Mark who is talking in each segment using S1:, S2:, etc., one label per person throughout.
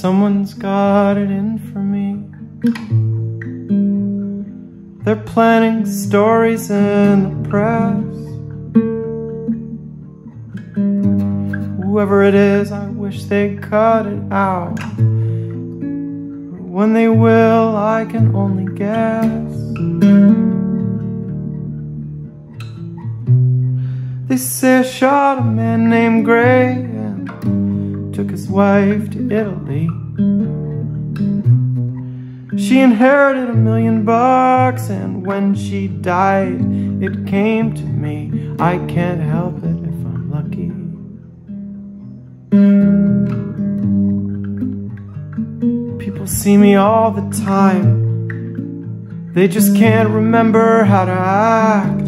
S1: Someone's got it in for me. They're planning stories in the press. Whoever it is, I wish they'd cut it out. But when they will, I can only guess. They say I shot a man named Gray wife to Italy. She inherited a million bucks, and when she died, it came to me. I can't help it if I'm lucky. People see me all the time, they just can't remember how to act.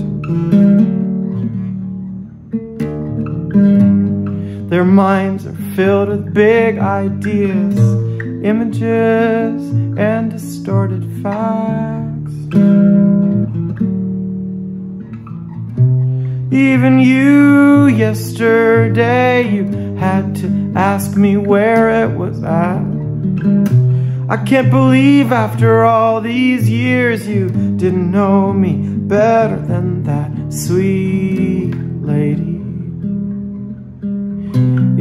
S1: Their minds are filled with big ideas, images, and distorted facts. Even you, yesterday, you had to ask me where it was at. I can't believe after all these years you didn't know me better than that sweet lady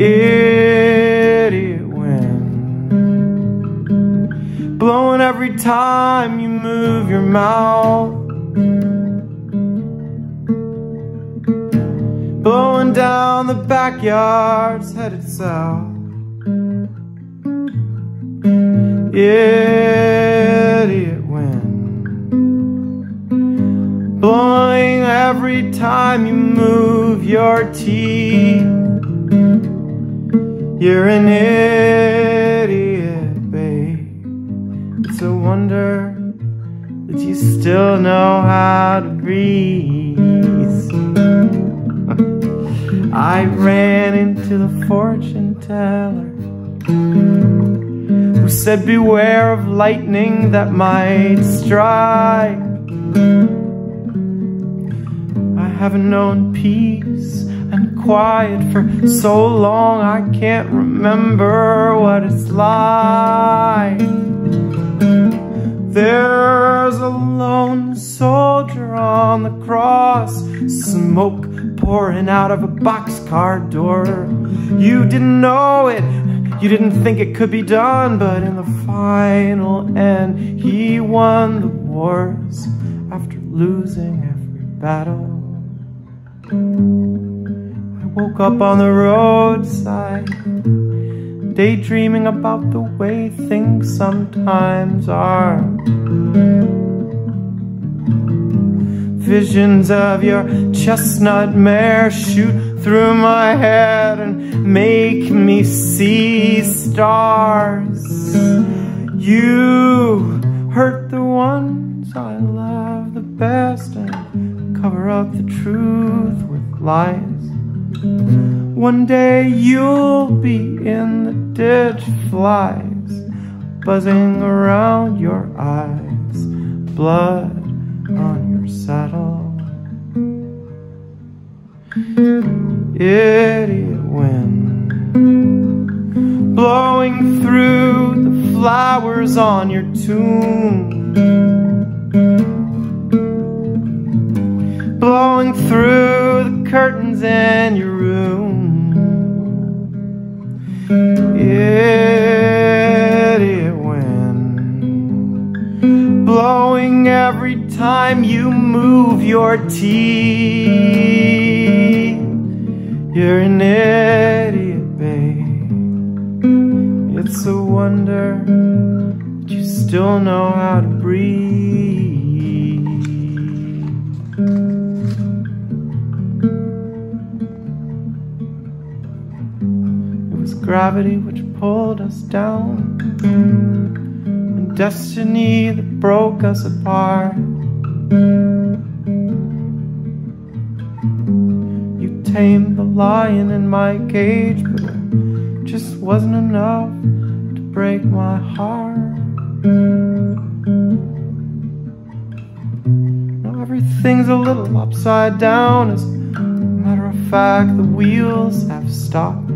S1: idiot every time you move your mouth. Blowing down the backyards headed south. Idiot wind. Blowing every time you move your teeth. You're an idiot. A wonder that you still know how to breathe. I ran into the fortune teller who said, Beware of lightning that might strike. I haven't known peace and quiet for so long I can't remember what it's like. There's a lone soldier on the cross, smoke pouring out of a boxcar door. You didn't know it, you didn't think it could be done, but in the final end, he won the wars after losing every battle I woke up on the roadside, daydreaming about the way things sometimes are. Visions of your chestnut mare shoot through my head and make me see stars. You hurt the ones I love the best and cover up the truth with lies. One day you'll be in the ditch, flies buzzing around your eyes, blood on your saddle. Idiot wind blowing through the flowers on your tomb, blowing through curtains in your room. Idiot wind blowing every time you move your teeth. You're an idiot, babe. It's a wonder that you still know how to breathe. Gravity which pulled us down, and destiny that broke us apart. You tamed the lion in my cage, but it just wasn't enough to break my heart. Now everything's a little upside down, as a matter of fact, the wheels have stopped.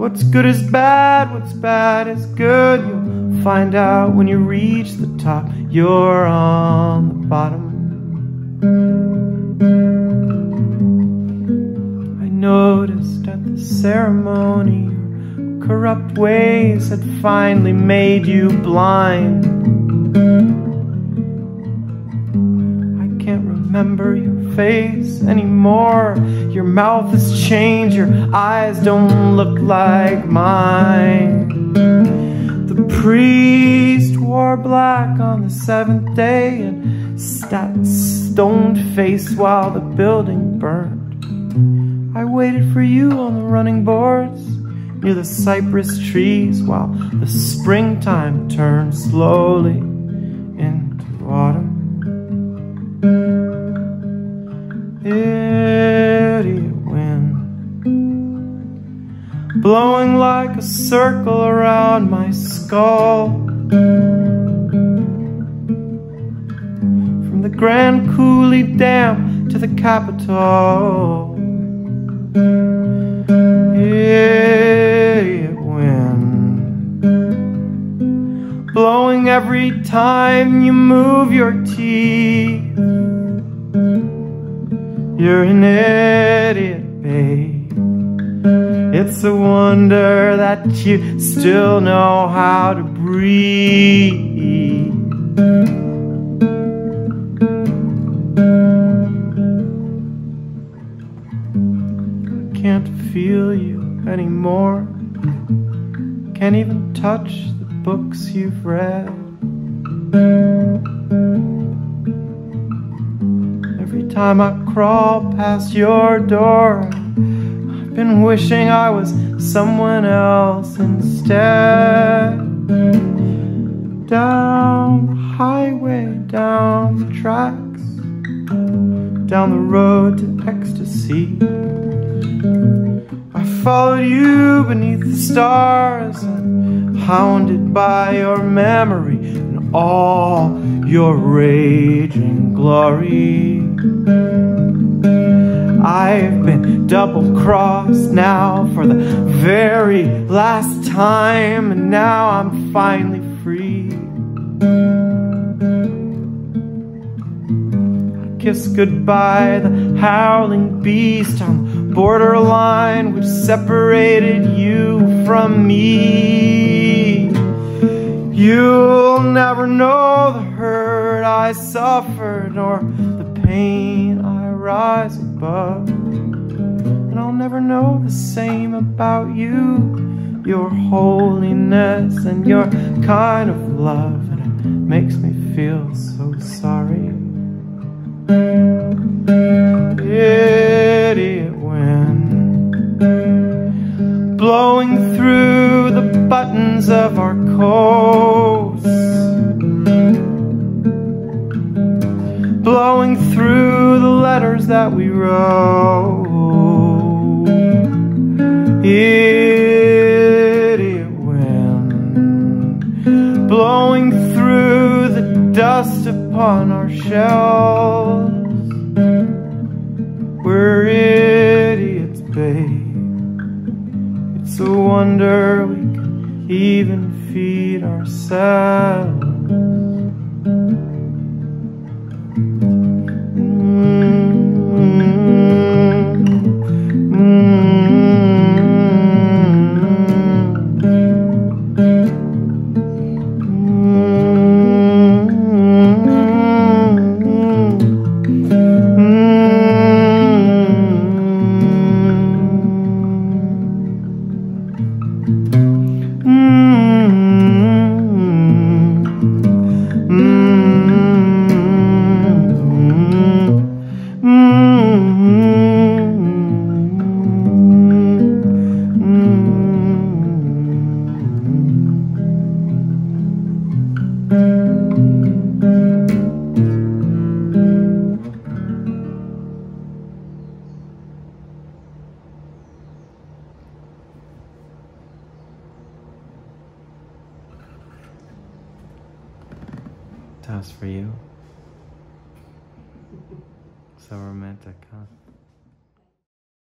S1: What's good is bad, what's bad is good. You'll find out when you reach the top. You're on the bottom. I noticed at the ceremony your corrupt ways had finally made you blind. I can't remember your face anymore. Your mouth has changed, your eyes don't look like mine. The priest wore black on the seventh day and sat stone faced while the building burned. I waited for you on the running boards near the cypress trees while the springtime turned slowly circle around my skull. From the Grand Coulee Dam to the Capitol. Wind blowing every time you move your teeth. You're an idiot. It's a wonder that you still know how to breathe. I can't feel you anymore. Can't even touch the books you've read. Every time I crawl past your door, been wishing I was someone else instead. Down the highway, down the tracks, down the road to ecstasy. I followed you beneath the stars and hounded by your memory and all your raging glory. I've been double crossed now for the very last time, and now I'm finally free. I kiss goodbye the howling beast on the borderline which separated you from me. You'll never know the hurt I suffered nor the pain I rise above. I'll never know the same about you, your holiness and your kind of love. And it makes me feel so sorry. Idiot wind blowing through the buttons of our coats, blowing through the letters that we wrote. Idiot wind blowing through the dust upon our shelves. We're idiots, babe. It's a wonder we can even feed ourselves. Was for you. So romantic, huh?